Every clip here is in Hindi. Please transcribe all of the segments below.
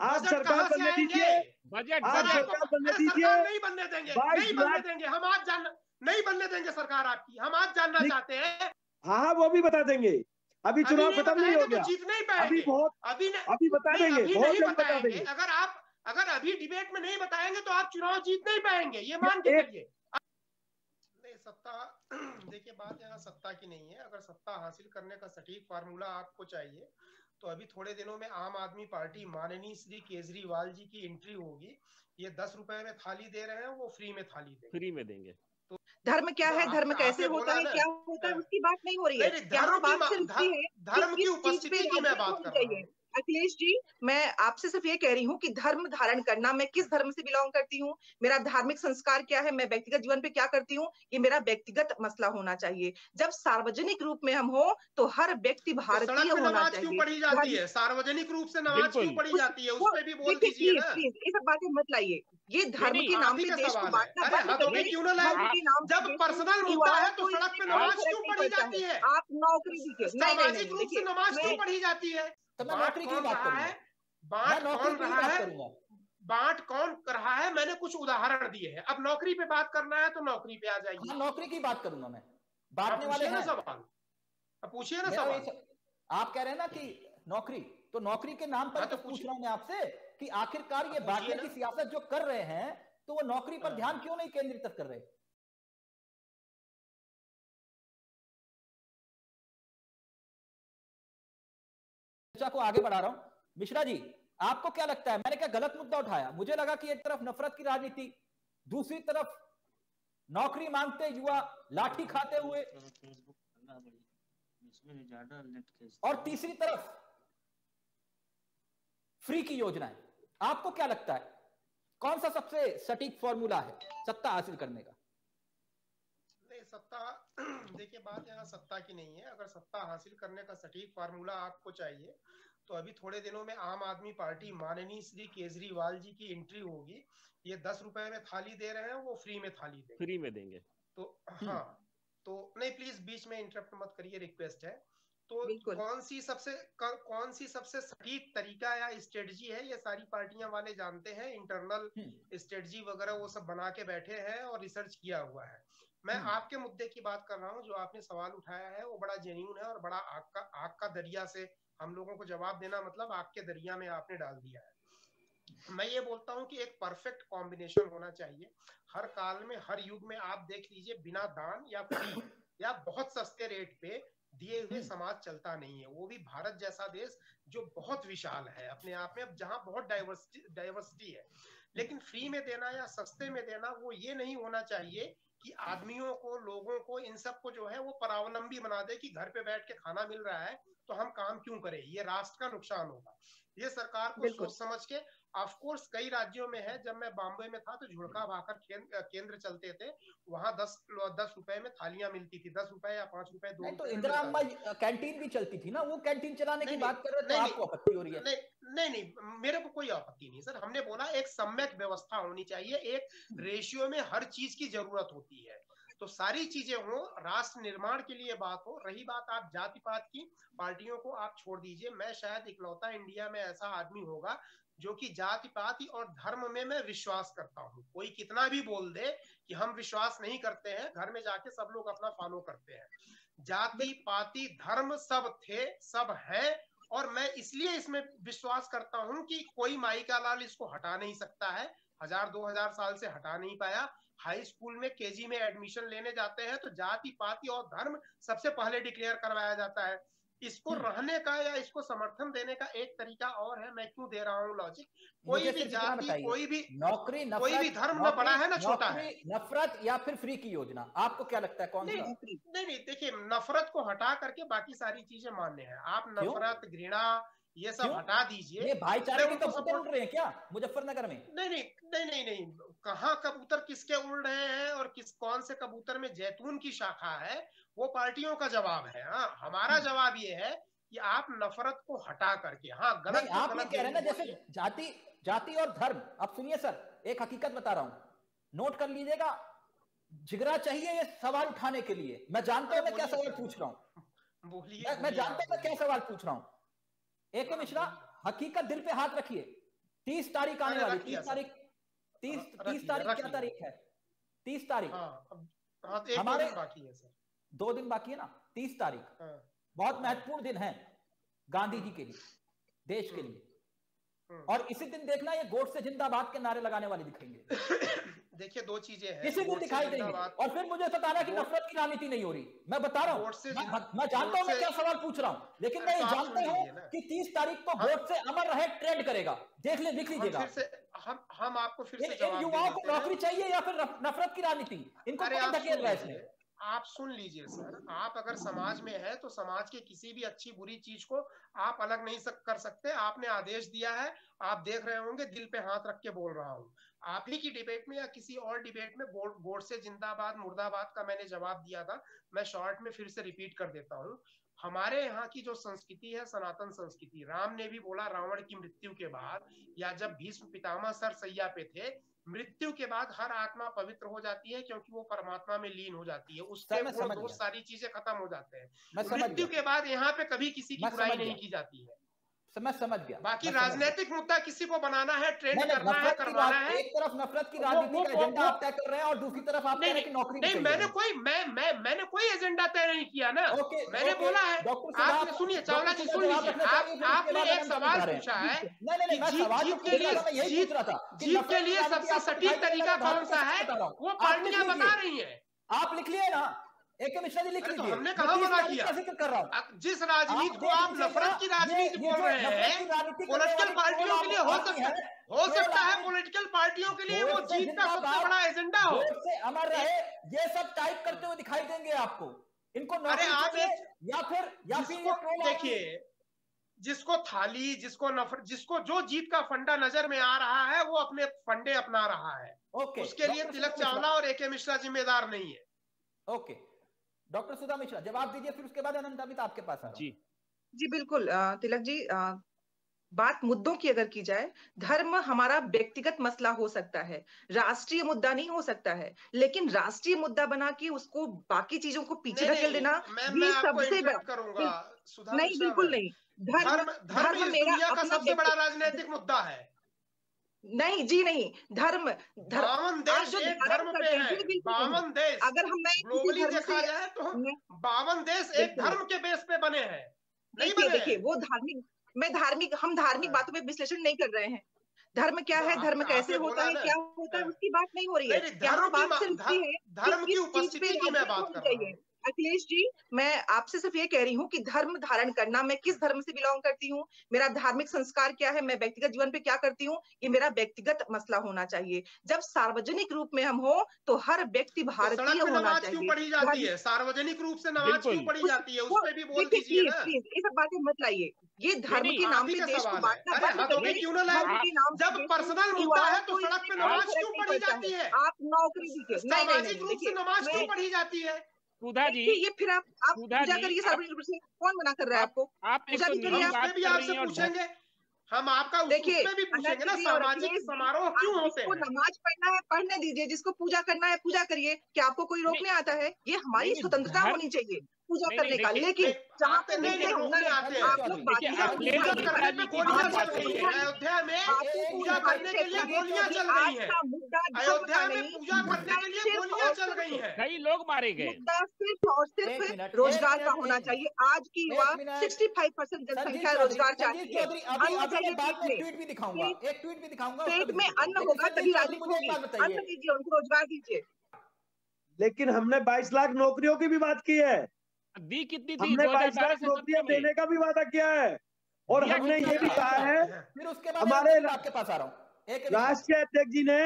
आप सरकार बनने दीजिए। बजट आप सरकार बनने दीजिए। नहीं बनने देंगे नहीं बनने देंगे हम आज जान नहीं बनने देंगे सरकार आपकी हम आज जानना चाहते हैं। हाँ हाँ वो भी बता देंगे। अभी चुनाव खत्म नहीं हो गया। तो जीत नहीं अभी बहुत अभी अभी बता देंगे बहुत जल्द बता देंगे। अगर आप अगर अभी डिबेट में नहीं बताएँगे तो आप चुनाव जीत नहीं पाएँगे ये मान के चलिए। सत्ता देखिए बात यहाँ सत्ता की नहीं है। अगर सत्ता हासिल करने का सटीक फार्मूला आपको चाहिए तो अभी थोड़े दिनों में आम आदमी पार्टी माननीय श्री केजरीवाल जी की एंट्री होगी। ये दस रुपए में थाली दे रहे हैं वो फ्री में थाली देंगे। फ्री में देंगे। तो धर्म क्या तो है धर्म कैसे होता है? क्या होता है? हाँ। उसकी बात नहीं हो रही है। धर्म की उपस्थिति की मैं बात कर रहा हूँ। अखिलेश जी मैं आपसे सिर्फ़ ये कह रही हूँ कि धर्म धारण करना मैं किस धर्म से बिलोंग करती हूँ? मेरा धार्मिक संस्कार क्या है? मैं व्यक्तिगत जीवन पे क्या करती हूँ? ये मेरा व्यक्तिगत मसला होना चाहिए। जब सार्वजनिक रूप में हम हो तो हर व्यक्ति तो भारतीय सड़क होना नमाज़ क्यों चाहिए। पढ़ी जाती है? सार्वजनिक रूप से नमाज़ क्यों पढ़ी जाती है? उस भी बोल दीजिए ये सब बातें मत लाइए। ये धर्म के नाम पे देश को बांटना हो जब पर्सनल मुद्दा है तो सड़क पे नमाज़ क्यों पढ़ी जाती है? आप नौकरी दीजिए। नहीं नहीं सामाजिक नहीं रूप से देखिए नमाज़ क्यों पढ़ी जाती है? तो मैं नौकरी की बात करूँगा। है? नौकरी कौन रहा बात है? बांट कौन कर रहा है? मैंने कुछ उदाहरण दिए हैं। अब नौकरी पे बात करना है तो नौकरी पे आ जाइए। हाँ नौकरी की बात करूँगा मैं। बांटने वाले हैं। सवाल। अब पूछिए ना सवाल। आप कह रहे हैं ना कि नौकरी तो नौकरी के नाम पर हाँ, तो तो पूछ रहा हूँ मैं आपसे कि आखिरकार ये बांटने की सियासत जो कर रहे हैं तो वो नौकरी पर हाँ। ध्यान क्यों नहीं केंद्रित कर रहे? चर्चा को आगे बढ़ा रहा हूँ। मिश्रा जी, आपको क्या लगता है? मैंने क्या गलत मुद्दा उठाया? मुझे लगा कि एक तरफ़ नफरत की राजनीति, दूसरी तरफ़ नौकरी मांगते युवा लाठी खाते हुए और तीसरी तरफ़ फ्री की योजनाएँ। आपको क्या लगता है? कौन सा सबसे सटीक फॉर्मूला है सत्ता हासिल करने का? नहीं, सत्ता देखिए बात यहाँ सत्ता की नहीं है। अगर सत्ता हासिल करने का सटीक फार्मूला आपको चाहिए तो अभी थोड़े दिनों में आम आदमी पार्टी माननीय श्री केजरीवाल जी की एंट्री होगी। ये दस रुपए में थाली दे रहे हैं वो फ्री में थाली देंगे। फ्री में देंगे। तो हाँ तो नहीं प्लीज़ बीच में इंटरप्ट मत करिए रिक्वेस्ट है। तो कौन सी सबसे कौन सी सबसे सटीक तरीका या स्ट्रेटजी है? ये सारी पार्टियाँ वाले जानते हैं इंटरनल हम्म, स्ट्रेटजी वगैरह वो सब बना के बैठे हैं और रिसर्च किया हुआ है। मैं हम्म। आपके मुद्दे की बात कर रहा हूँ जो आपने सवाल उठाया है वो बड़ा जेन्यून है और बड़ा आग का आग का दरिया से हम लोगों को जवाब देना मतलब आग के दरिया में आपने डाल दिया है। मैं ये बोलता हूँ कि एक परफेक्ट कॉम्बिनेशन होना चाहिए। हर काल में हर युग में आप देख लीजिए बिना दान या फ्री या बहुत सस्ते रेट पे दिए हुए हम्म। समाज चलता नहीं है। वो भी भारत जैसा देश जो बहुत विशाल है अपने आप में अब जहाँ बहुत डाइवर्सिटी डाइवर्सिटी है। लेकिन फ्री में देना या सस्ते में देना वो ये नहीं होना चाहिए कि आदमियों को लोगों को इन सबको जो है वो परावलंबी बना दे कि घर पे बैठ के खाना मिल रहा है तो हम काम क्यों करें? ये राष्ट्र का नुकसान होगा। ये सरकार को सोच समझ के ऑफ़ कोर्स कई राज्यों में है जब मैं बॉम्बे में था तो झुड़का भाकर केंद्र, चलते थे। वहाँ दस दस रुपए में थालियाँ मिलती थी। दस रुपए या पाँच रुपए दो तो इंदिरा। अम्मा कैंटीन भी चलती थी ना? वो कैंटीन चलाने की बात कर रहे तो आपको आपत्ति हो रही है? नहीं नहीं नहीं मेरे को कोई आपत्ति नहीं सर। हमने बोला एक सम्यक व्यवस्था होनी चाहिए एक रेशियो में हर चीज़ की ज़रूरत होती है। तो सारी चीज़ें हो राष्ट्र निर्माण के लिए बात हो रही बात आप जाति पात की पार्टियों को आप छोड़ दीजिए। मैं शायद इकलौता इंडिया में ऐसा आदमी होगा जो कि जाति पाति और धर्म में मैं विश्वास करता हूँ। कोई कितना भी बोल दे कि हम विश्वास नहीं करते हैं, घर में जाके सब लोग अपना फॉलो करते हैं। जाति पाति धर्म सब थे, सब हैं, और मैं इसलिए इसमें विश्वास करता हूँ कि कोई माई का लाल इसको हटा नहीं सकता है। हज़ार, दो हज़ार साल से हटा नहीं पाया। हाई स्कूल में केजी में एडमिशन लेने जाते हैं तो जाति पाति और धर्म सबसे पहले डिक्लेयर करवाया जाता है। इसको हम्म। रहने का या इसको समर्थन देने का एक तरीका और है मैं क्यों दे रहा हूँ लॉजिक कोई भी जाति कोई भी नौकरी नफरत कोई भी धर्म न बड़ा है ना छोटा है। नफरत या फिर फ्री की योजना? आपको क्या लगता है कौन नहीं, नहीं नहीं देखिए नफरत को हटा करके बाकी सारी चीज़ें मान्य है। आप नफरत घृणा ये सब हटा दीजिए। ये भाईचारे के तो कबूतर उड़ रहे हैं क्या? मुजफ्फरनगर में? नहीं नहीं नहीं नहीं नहीं कहाँ कबूतर किसके उड़ रहे हैं और किस कौन से कबूतर में जैतून की शाखा है? वो पार्टियों का जवाब है हाँ हमारा हम्म। जवाब ये है कि आप नफरत को हटा करके हाँ गलत नहीं आप गलत कह रहे हैं ना जैसे जाति जाति और धर्म अब सुनिए सर एक हकीकत बता रहा हूँ। नोट कर लीजिएगा जिगरा चाहिए ये सवाल उठाने के लिए। मैं जानता हूँ मैं क्या सवाल पूछ रहा हूँ। बोलिए मैं, जानता हूँ मैं क्या सवाल पूछ रहा हूँ। एक हाँ, मिश्रा हकीकत दिल पे हाथ रखिए। तीस तारीख आने वाली तीस तारीख तीस तीस तारीख क्या तारीख है? तीस तारीख। हाँ हाँ हमारे- बाकी है सर। दो दिन बाकी है ना तीस तारीख। हाँ। बहुत महत्वपूर्ण दिन है गांधी जी के लिए देश के लिए। हम्म। और इसी दिन देखना ये गोट से जिंदाबाद के नारे लगाने वाले दिखेंगे। देखिए दो चीज़ें हैं। इसी दिन दिखाई देंगे। और फिर मुझे सताना कि नफरत की राजनीति नहीं हो रही। मैं बता रहा हूँ। मैं, मैं जानता हूँ मैं क्या सवाल पूछ रहा हूँ लेकिन मैं ये जानता हूँ। कि तीस तारीख को वोट से अमर रहे ट्रेंड करेगा। देख ले लिख लीजिएगा। हम हम आपको फिर से युवाओं को नौकरी चाहिए या फिर नफरत की राजनीति? इनको धकेल रहा है इसमें आप सुन लीजिए सर आप अगर समाज में है तो समाज के किसी भी अच्छी बुरी चीज़ को आप अलग नहीं सक, कर सकते। आपने आदेश दिया है आप देख रहे होंगे दिल पे हाथ रख के बोल रहा हूँ। आप ही की डिबेट में या किसी और डिबेट में बोर्ड बोर्ड से जिंदाबाद मुर्दाबाद का मैंने जवाब दिया था मैं शॉर्ट में फिर से रिपीट कर देता हूँ। हमारे यहाँ की जो संस्कृति है सनातन संस्कृति राम ने भी बोला रावण की मृत्यु के बाद या जब भीष्म पितामह सर सैया पे थे मृत्यु के बाद हर आत्मा पवित्र हो जाती है क्योंकि वो परमात्मा में लीन हो जाती है। उसके बहुत मैं गुण दोष सारी चीज़ें खत्म हो जाते हैं। मृत्यु के बाद यहाँ पे कभी किसी की बुराई नहीं की जाती है। मैं समझ गया। बाकी समझ। राजनीतिक मुद्दा किसी को बनाना है ट्रेंड नहीं, नहीं, करना है करवाना है। एक तरफ़ नफरत की राजनीति का एजेंडा आप तय कर रहे हैं और दूसरी तरफ़ आप नहीं हैं कि नौकरी नहीं मैंने कोई मैं मैं मैंने कोई एजेंडा तय नहीं किया ना। ओके, मैंने बोला है। आपने सुनिए चावला जी सुन लीजिए आप आपने एक सवाल। पूछा है नहीं नहीं नहीं जीत- के लिए- जीत- कि लिए सबसे सटीक तरीका कौन सा है। वो पार्टियाँ बता रही है। आप लिख लिए ना। एक मिश्रा जी लिख तो लीजिए। हमने कहाँ तीस मना किया? ज़िक्र कर रहा हूँ? जिस राजनीति को आप नफरत की राजनीति बोल रहे हैं पॉलिटिकल पार्टियों के लिए हो सकता है, है सकता है पॉलिटिकल पार्टियों के लिए वो जीत का सबसे बड़ा एजेंडा हो। से अमर रहे ये सब टाइप करते हुए दिखाई देंगे आपको। इनको अरे आप एक- या फिर या फिर देखिए जिसको थाली जिसको नफर जिसको जो जीत का फंडा नज़र में आ रहा है वो अपने फंडे अपना रहा है। ओके उसके लिए तिलक चावला और ए के मिश्रा जिम्मेदार नहीं है। ओके। डॉक्टर सुधा मिश्रा जवाब दीजिए फिर उसके बाद अनंत अमित आपके पास आ जी। जी बिल्कुल तिलक जी अ, बात मुद्दों की अगर की जाए धर्म हमारा व्यक्तिगत मसला हो सकता है राष्ट्रीय मुद्दा नहीं हो सकता है लेकिन राष्ट्रीय मुद्दा बना के उसको बाकी चीज़ों को पीछे ढकेल देना आपको सबसे बड़ा करूँगा नहीं बिल्कुल नहीं। धर्म धर्म मेरा का अपना सबसे बड़ा राजनीतिक मुद्दा है। नहीं जी नहीं धर्म धर्म देश जो एक धर्म पे है देश। अगर हम मैं ग्लोबली देखा जाए तो बावन देश एक धर्म के बेस पे बने हैं। नहीं बने? देखिए वो धार्मिक मैं धार्मिक हम धार्मिक हाँ। बातों में विश्लेषण नहीं कर रहे हैं। धर्म क्या तो है धर्म कैसे होता है क्या होता है हाँ। उसकी बात नहीं हो रही है। धर्म की है उपस्थिति की मैं बात कर रहा हूँ। अखिलेश जी मैं आपसे सिर्फ़ ये कह रही हूँ कि धर्म धारण करना मैं किस धर्म से बिलोंग करती हूँ? मेरा धार्मिक संस्कार क्या है? मैं व्यक्तिगत जीवन पे क्या करती हूँ? ये मेरा व्यक्तिगत मसला होना चाहिए। जब सार्वजनिक रूप में हम हो तो हर व्यक्ति तो भारतीय सड़क पे होना नमाज़ क्यों चाहिए पढ़ी जाती है? सार्वजनिक रूप से नमाज़ क्यों पढ़ी जाती है? उस भी बोल दीजिए। ये सब बातें मत लाइए। ये धर्म के नाम पे देश को बांटना हो जब पर्सनल मुद्दा है तो सड़क पे नमाज़ क्यों पढ़ी जाती है? आप नौकरी दीजिए। नहीं सामाजिक रूप से नमाज़ क्यों पढ़ी जाती है? सुधा जी ये फिर आप आप सुधा पूजा करिए आप- सार्वजनिक रूप से। कौन मना कर रहा है आपको? आप पूजा तो भी करिए आप। भी आपसे पूछेंगे। हम आपका देखिए भी पूछेंगे ना सामाजिक समारोह क्यों होते हैं? नमाज़ पढ़ना है पढ़ने दीजिए जिसको पूजा करना है पूजा करिए। क्या आपको कोई रोकने आता है? ये हमारी स्वतंत्रता होनी चाहिए। पूजा करने का। लेकिन जहाँ पे नहीं, हैं। है। अयोध्या में पूजा करने के लिए गोलियाँ चल रही आज हैं। का मुद्दा धर्म अयोध्या में पूजा करने के लिए गोलियाँ चल रही हैं। कई लोग मारे गए। मुद्दा सिर्फ़ और सिर्फ़ रोज़गार का होना चाहिए। आज की युवा मिनट। 65 परसेंट जनसंख्या रोज़गार चाहती है। अन्न चाहिए पेट में में ट्वीट भी दिखाऊँगा। एक ट्वीट भी दिखाऊँगा पेट में अन्न होगा तभी राजनीति मुझे एक बात होगी। अन्न दीजिए उनको रोज़गार दीजिए। लेकिन हमने 22 लाख नौकरियों की भी बात की है दी कितनी थी? हमने 22 2012 लाख से नौकरियाँ 17 में देने का भी वादा किया है। और हमने ये भी कहा है फिर उसके बाद हमारे आपके पास आ रहा हूँ। राष्ट्रीय अध्यक्ष जी ने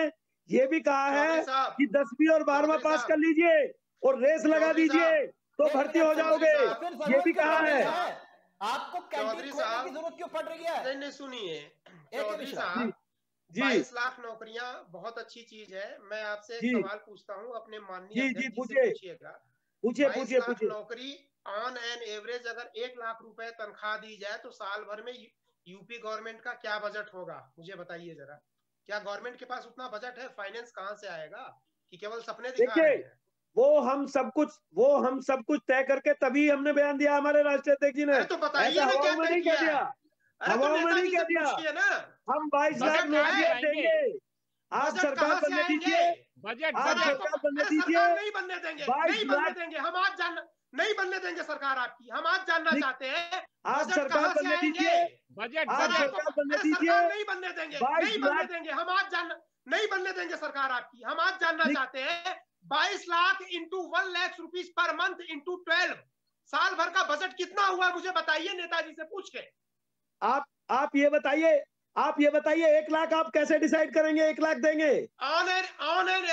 ये भी कहा है कि दसवीं और बारहवां पास कर लीजिए और रेस लगा दीजिए तो भर्ती हो जाओगे। ये भी क्या कहा है। आपको कैंटीन खोलने साहब। की ज़रूरत क्यों पड़ रही है? नहीं नहीं सुनिए। एक चौधरी साहब जी बाईस लाख नौकरियाँ बहुत अच्छी चीज़ है। मैं आपसे सवाल पूछता हूँ अपने माननीय जी, जी पूछिएगा। पूछे पूछे पूछे नौकरी ऑन एन एवरेज अगर एक लाख रुपए तनख्वाह दी जाए तो साल भर में यूपी गवर्नमेंट का क्या बजट होगा? मुझे बताइए जरा। क्या गवर्नमेंट के पास उतना बजट है? फाइनेंस कहाँ से आएगा? कि केवल सपने देखिए वो हम सब कुछ वो हम सब कुछ तय करके तभी हमने बयान दिया हमारे राष्ट्रीय अध्यक्ष जी ने। तो बताइए क्या तय किया? दिया। तो हवाओं में नहीं कह दिया। हम बाईस लाख देंगे। आप सरकार बनने दीजिए। बजट नहीं बनने देंगे नहीं बनने देंगे हम आज जानना नहीं बनने देंगे सरकार आपकी हम आज जानना चाहते हैं आज सरकार बनने दीजिए। Budget budget. नहीं बनने देंगे नहीं बनने देंगे हम आज जानना नहीं बनने देंगे सरकार आपकी हम आज जानना चाहते हैं बाईस lakh into one lakh rupees per month into twelve साल भर का बजट कितना हुआ मुझे बताइए नेताजी से पूछ के। आप आप ये बताइए आप ये बताइए एक लाख आप कैसे डिसाइड करेंगे? एक लाख देंगे।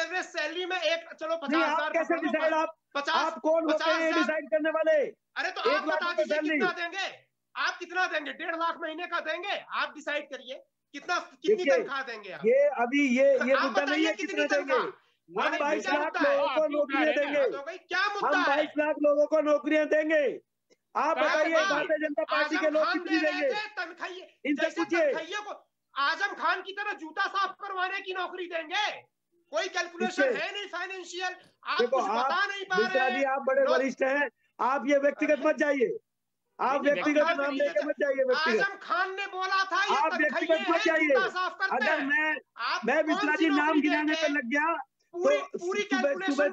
एवरेज सैलरी में एक चलो पचास आप कैसे डिसाइड आप पचास आप कौन होते हैं डिसाइड करने वाले? अरे तो आप बता दीजिए कितना देंगे? आप कितना देंगे? डेढ़ लाख महीने का देंगे? आप डिसाइड करिए। कितना कितनी तनख्वाह देंगे आप? ये अभी ये तो ये मुद्दा नहीं है कितना देंगे। बाईस लाख लोगों को नौकरियाँ देंगे। क्या मुद्दा बाईस लाख लोगों को नौकरियाँ देंगे। आप बताइए भारतीय जनता पार्टी के लोग कितनी देंगे? इनसे पूछिए। को आज़म खान की तरह जूता साफ़ करवाने की नौकरी देंगे। कोई कैलकुलेशन है नहीं फाइनेंशियल आप कुछ बता नहीं पा रहे हैं। आप बड़े वरिष्ठ हैं आप ये व्यक्तिगत मत जाइए। आप व्यक्तिगत नाम लेके मत जाइए आज़म खान ने बोला था ये आप व्यक्तिगत मत जाइए। अगर मैं मैं मिश्रा जी नाम गिराने पर लग गया पूरी पूरी कैलकुलेशन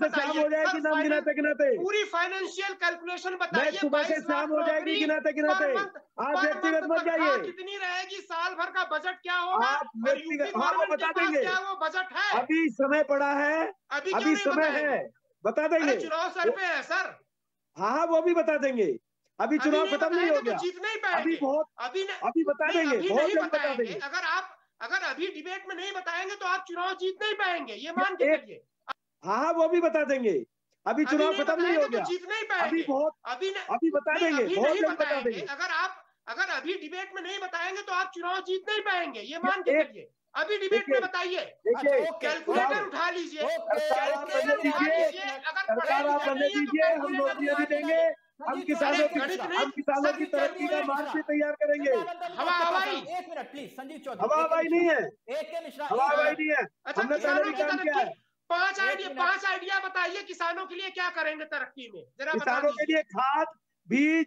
पूरी फाइनेंशियल कैलकुलेशन बताइए। शाम हो जाएगी गिनाते गिनाते आप व्यक्तिगत मत जाइए। कितनी रहेगी साल भर का बजट क्या होगा? व्यक्तिगत हाँ, बता देंगे। क्या वो बजट है? अभी समय पड़ा है। अभी समय है। बता देंगे। चुनाव सर पे है सर। हाँ हाँ वो भी बता देंगे। अभी चुनाव खत्म नहीं हो तो गया। जीत नहीं पाएँगे अभी बहुत अभी अभी बता देंगे। बहुत बता देंगे। अगर आप अगर अभी डिबेट में नहीं बताएँगे तो आप चुनाव जीत नहीं पाएँगे। ये मान के चलिए। हाँ वो भी बता देंगे। अभी चुनाव खत्म नहीं हो तो गया। जीत नहीं पाएँगे। अभी बहुत अभी अभी बता देंगे बहुत बता देंगे। अगर आप अगर अभी डिबेट में नहीं बताएँगे तो आप चुनाव जीत नहीं पाएँगे। ये मान के चलिए। अभी डिबेट में बताइए। कैलकुलेटर अच्छा, उठा लीजिए। कैलकुलेटर उठा लीजिए। अगर सरकार आप बनने तो दीजिए। हम नौकरियाँ देंगे। हम किसानों की हम किसानों की तरक्की का मार्ग तैयार करेंगे। हवा हवाई एक मिनट प्लीज़ संजीव चौधरी हवा हवाई नहीं है। एक के मिश्रा हवा हवाई नहीं है। अच्छा, हमने पहले भी काम किया है। पाँच आइडिया पाँच आइडिया बताइए किसानों के लिए क्या करेंगे तरक्की में? जरा किसानों के लिए खाद बीज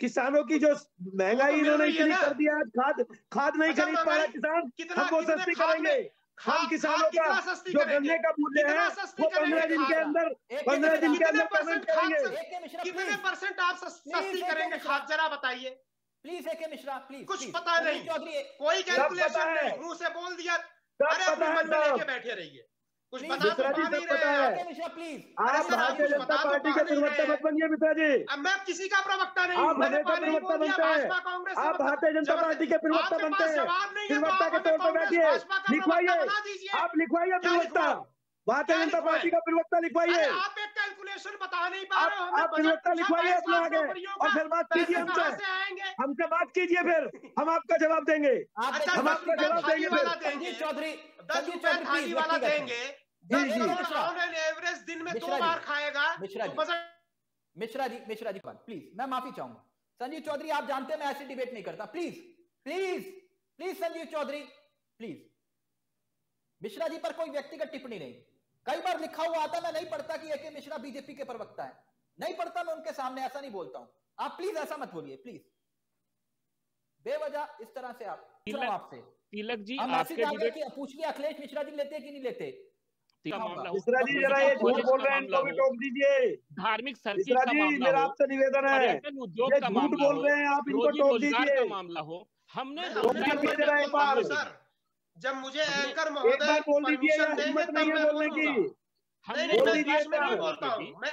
किसानों की जो महँगाई तो इन्होंने इतनी कर दिया खाद खाद नहीं अच्छा, खरीद तो पा रहा किसान हम वो सस्ती करेंगे। हाँ, हम किसानों का जो गन्ने का मूल्य है वो पंद्रह दिन के अंदर पंद्रह दिन के अंदर परसेंट खाएँगे कितने परसेंट आप सस्ती करेंगे? खाद जरा बताइए। प्लीज़ एके मिश्रा प्लीज़ कुछ पता नहीं। कोई कैलकुलेशन नहीं। रूस से बोल दिया। अरे अपने मन में लेके बैठे रहिए। कुछ बता नहीं रहे प्लीज़ अरे सर आप जनता पार्टी के प्रवक्ता मत बनिए मिश्रा जी। अब मैं किसी का प्रवक्ता नहीं आप हमेशा प्रवक्ता बनते हैं। आप भारतीय जनता पार्टी के प्रवक्ता बनते हैं। प्रवक्ता के तौर पर बैठिए। लिखवाइए। आप लिखवाइए प्रवक्ता। भारतीय जनता पार्टी का प्रवक्ता लिखवाइए। आप एक डेफिनेशन बता नहीं पा रहे हो आप प्रवक्ता अच्छा लिखवाइए अपने आगे। और फिर बात कीजिए हमसे। हमसे बात कीजिए फिर। हम आपका जवाब देंगे। अच्छा, हम आपका जवाब देंगे चौधरी दस वाला देंगे। एवरेज दिन में दो बार खाएगा। तो मिश्रा जी। मिश्रा जी प्लीज़ मैं माफ़ी चाहूँगा। संजीव चौधरी आप जानते हैं मैं ऐसे डिबेट नहीं करता। Please please please Sanjeev Chaudhary please Mishra ji पर कोई व्यक्तिगत टिप्पणी नहीं। कई बार लिखा हुआ आता मैं नहीं पढ़ता कि ए के मिश्रा बीजेपी के प्रवक्ता है। नहीं पढ़ता मैं उनके सामने ऐसा नहीं बोलता हूँ। आप प्लीज़ ऐसा मत बोलिए प्लीज़ बेवजह इस तरह से आप आपसे। तिलक जी आपके पूछ लिया अखिलेश मिश्रा जी लेते कि नहीं लेते? धार्मिक सर्किट का मामला आपसे निवेदन है। उद्योग का मामला हो। हमने जब मुझे एंकर महोदय परमिशन देंगे तब मैं बोलूँगा। नहीं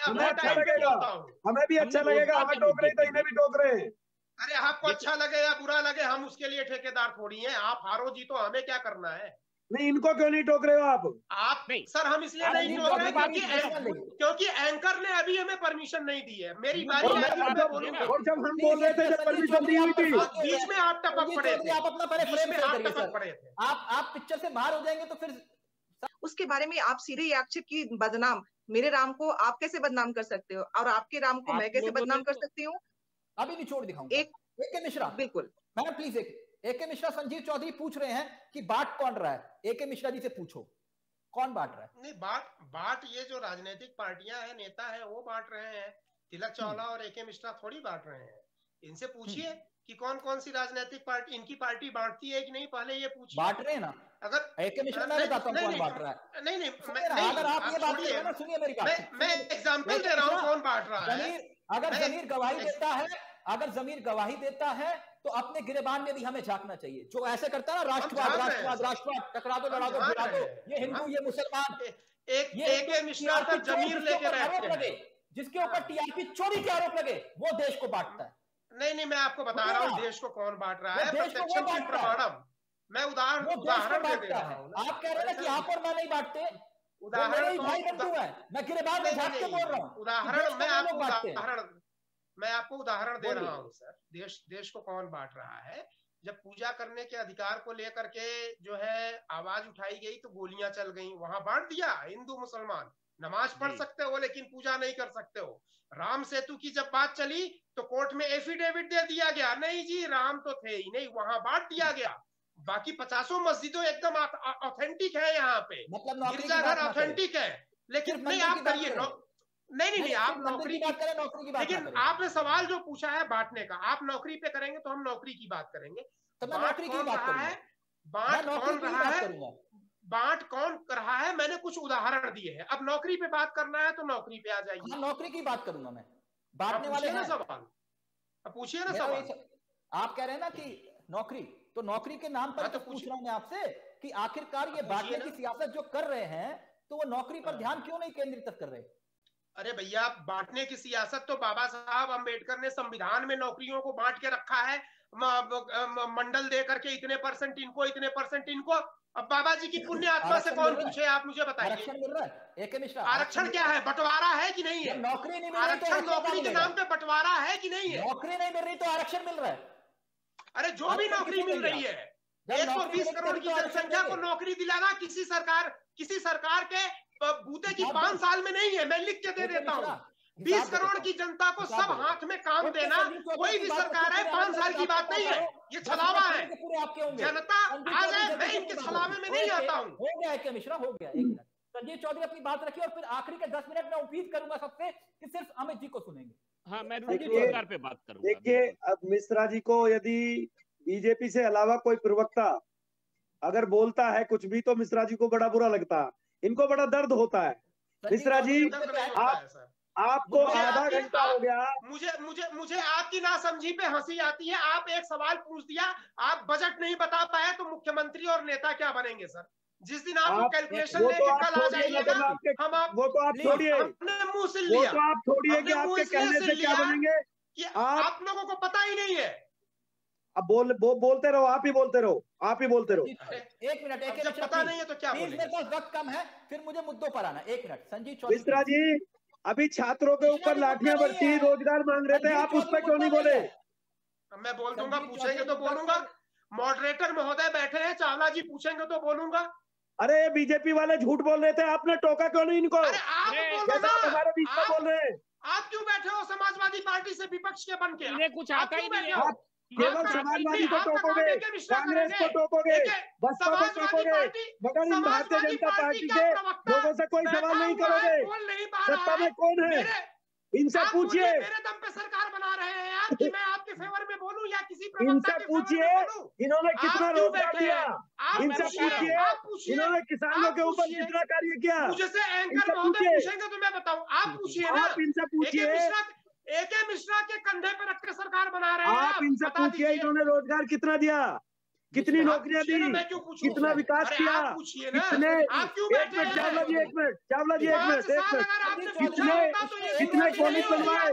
हमें भी अच्छा लगेगा हमें टोक रहे तो इन्हें भी टोक रहे अरे आपको अच्छा लगे या बुरा लगे हम उसके लिए ठेकेदार थोड़ी हैं। आप हारो जी तो हमें क्या करना है? नहीं इनको क्यों नहीं टोक रहे हो आप? आप नहीं। सर हम इसलिए नहीं टोक रहे क्योंकि क्योंकि एंकर ने अभी हमें परमिशन नहीं दी है। मेरी बारी और जब हम बोल रहे थे जब परमिशन दी हुई थी। बीच में आप टपक पड़े थे। आप अपना पहले फ्रेम में आप टपक पड़े थे। आप आप पिक्चर से बाहर हो जाएँगे तो फिर उसके बारे में आप सीधे याक्षर की बदनाम मेरे राम को आप कैसे बदनाम कर सकते हो? और आपके राम को मैं कैसे बदनाम कर सकती हूँ? अभी निचोड़ दिखाऊँ एक मिश्रा बिल्कुल। मैडम प्लीज़ एक एके मिश्रा संजीव चौधरी पूछ रहे हैं कि बाट कौन रहा है? एके मिश्रा जी से पूछो। कौन बांट रहा है? नहीं बाट बाट ये जो राजनीतिक पार्टियाँ हैं नेता है वो बांट रहे हैं। तिलक हम्म। चावला और एके मिश्रा थोड़ी बांट रहे हैं। इनसे पूछिए हम्म। कि कौन कौन सी राजनीतिक पार्टी इनकी पार्टी बांटती है कि नहीं पहले ये पूछ बांट रहे हैं ना? अगर एके मिश्रा मैं बताता हूँ कौन बांट रहा है। नहीं नहीं अगर आप ये बात ना सुनिए मेरी बात। मैं एग्ज़ाम्पल दे रहा हूँ कौन बांट रहा है। अगर जमीर गवाही देता है अगर जमीर गवाही देता है तो अपने गिरबान में भी हमें झांकना चाहिए। जो ऐसे करता है ना राष्ट्रवाद हैं, राष्ट्रवाद राष्ट्रवाद टकरा दो लड़ा दो भिड़ा दो। ये हिंदू ये मुसलमान एक ये एक मिश्रा पर जमीर लेके आरोप लगे। जिसके ऊपर टीआरपी चोरी के आरोप लगे वो देश को बांटता है। नहीं नहीं मैं आपको बता रहा हूँ देश को कौन बांट रहा है? को की है। प्रमाणम। मैं उदाहरण को उदाहरण दे दे बांटता है हूँ। आप कह रहे हैं कि आप और मैं नहीं बांटते। उदाहरण तो भाई बंधु है। मैं गिरबान में झाँक के बोल रहा हूँ। उदाहरण मैं आपको हैं। उदाहरण मैं आपको उदाहरण दे रहा हूँ सर। देश देश को कौन बांट रहा है? जब पूजा करने के अधिकार को लेकर के जो है आवाज़ उठाई गई तो गोलियाँ चल गई। वहाँ बांट दिया हिंदू मुसलमान। नमाज़ पढ़ सकते हो लेकिन पूजा नहीं कर सकते हो। राम सेतु की जब बात चली तो कोर्ट में एफिडेविट दे दिया गया। नहीं जी राम तो थे ही नहीं वहाँ बांट दिया गया। बाकी पचासों मस्जिदों एकदम ऑथेंटिक है यहाँ पे। मतलब गिरजाघर ऑथेंटिक है। लेकिन नहीं आप करिए नहीं नहीं नहीं आप नौकरी की बात करें नौकरी की बात लेकिन आपने सवाल जो पूछा है बांटने का आप नौकरी पे करेंगे तो हम नौकरी की बात करेंगे। तो मैं नौकरी की बात रहा है? बांट कौन रहा है? बांट कौन कर रहा है? मैंने कुछ उदाहरण दिए हैं। अब नौकरी पे बात करना है तो नौकरी पे आ हाँ जाइए नौकरी की बात करूँगा मैं। बांटने वाले ना सवाल। अब पूछिए ना सवाल। वही आप कह रहे हैं ना कि नौकरी तो नौकरी के नाम पर हाँ, तो तो पूछ रहा हूँ मैं आपसे कि आखिरकार ये बांटने की सियासत जो कर रहे हैं तो वो नौकरी पर हाँ। ध्यान क्यों नहीं केंद्रित कर रहे? अरे भैया बांटने की सियासत तो बाबा साहब अंबेडकर ने संविधान में नौकरियों को बांट के रखा है। मंडल दे करके इतने परसेंट इनको इतने परसेंट इनको। अब बाबा जी की पुण्य आत्मा से कौन? पूछे आप मुझे बताइए। आरक्षण मिल रहा है। एक मिश्रा आरक्षण क्या है? बंटवारा है कि नहीं है? नौकरी नहीं मिल तो आरक्षण नौकरी के नाम पे बंटवारा है कि नहीं है? नौकरी नहीं मिल रही तो आरक्षण मिल रहा है। अरे जो भी नौकरी मिल रही है? एक सौ बीस करोड़ की तो जनसंख्या को नौकरी दिलाना किसी सरकार किसी सरकार के बूते की पाँच साल में नहीं है मैं लिख के दे देता हूँ। बीस करोड़ की जनता को सब हाथ में काम देना चौधरी कोई भी सरकार है पाँच साल की बात नहीं है। ये छलावा है। के पूरे आपके होंगे। जनता आ जाए मैं इनके अपनी बात छलावे में नहीं आता हूँ। हो गया क्या मिश्रा हो गया एक मिनट। संजीव चौधरी अपनी बात रखिए और फिर आखिरी के दस मिनट में उम्मीद करूँगा सबसे कि सिर्फ़ अमित जी को सुनेंगे। हाँ मैं सरकार पे बात करूँगा। देखिए अब मिश्रा जी को यदि बीजेपी से अलावा कोई प्रवक्ता अगर बोलता है कुछ भी तो मिश्रा जी को बड़ा बुरा लगता। है इनको बड़ा दर्द होता है। मिश्रा जी, आप- आपको आधा घंटा हो गया। मुझे मुझे मुझे आपकी नासमझी पे हँसी आती है। आप एक सवाल पूछ दिया आप बजट नहीं बता पाए तो मुख्यमंत्री और नेता क्या बनेंगे सर? जिस दिन आप वो आप- कैलकुलेशन वो तो कल आ ना तो जाइएगा हम आप वो तो आप छोड़िए। हमने मुँह से वो लिया। तो आप छोड़िए कि आपके कहने से क्या बनेंगे। आप लोगों को पता ही नहीं है। अब बोल वो बोलते रहो आप ही बोलते रहो आप ही बोलते रहो। एक मिनट एक मिनट पता नहीं है तो क्या प्लीज़ बोलेंगे मेरे पास वक्त कम है फिर मुझे मुद्दों पर आना। एक मिनट संजीव चौधरी। मिश्रा जी अभी छात्रों के ऊपर लाठियाँ बरती रोज़गार मांग रहे थे आप उस पर क्यों नहीं बोले मैं बोल दूँगा पूछेंगे तो बोलूँगा। मॉडरेटर महोदय बैठे हैं चावला जी पूछेंगे तो बोलूँगा। अरे बीजेपी वाले झूठ बोल रहे थे आपने टोका क्यों नहीं इनको? अरे आप अरे, बोलो हमारे बीच में बोल रहे हैं। आप क्यों बैठे हो समाजवादी पार्टी से विपक्ष के बन के? कुछ आता ही नहीं केवल समाजवादी को टोकोगे कांग्रेस को टोकोगे बसपा को टोकोगे मगर इन भारतीय जनता पार्टी के लोगों से कोई सवाल नहीं करोगे। सत्ता में कौन है? इनसे पूछिए। मेरे दम पे सरकार बना रहे हैं आप कि मैं आपके फेवर में बोलूँ या किसी इनसे पूछिए इन्होंने कितना रोज़गार दिया इनसे पूछिए, इन्होंने किसानों के ऊपर कितना कार्य किया? मुझे से एंकर महोदय पूछेंगे तो मैं बताऊँ। आप पूछिए ना। आप इनसे पूछिए। एके मिश्रा के कंधे पर रख के सरकार बना रहे हैं। आप इनसे पूछिए इन्होंने रोज़गार कितना दिया? कितनी नौकरियाँ दी? मैं क्यों पूछूँ? कितना विकास किया? कितने आप क्यों एक बैठे मिनट चावला जी एक मिनट चावला जी एक मिनट एक मिनट। कितने- पूछा होता तो ये कितने कॉलेज बनवाए?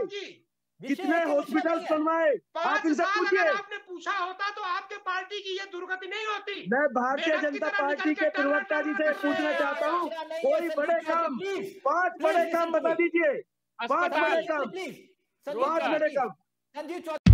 कितने हॉस्पिटल बनवाए? आप इनसे पूछिए। आपने पूछा होता तो आपके पार्टी की ये दुर्गति नहीं होती। मैं भारतीय जनता पार्टी के प्रवक्ता जी से पूछना चाहता हूँ। कोई बड़े काम पाँच बड़े काम बता दीजिए। पाँच बड़े काम। प्लीज़। बड़े काम संजीव चौधरी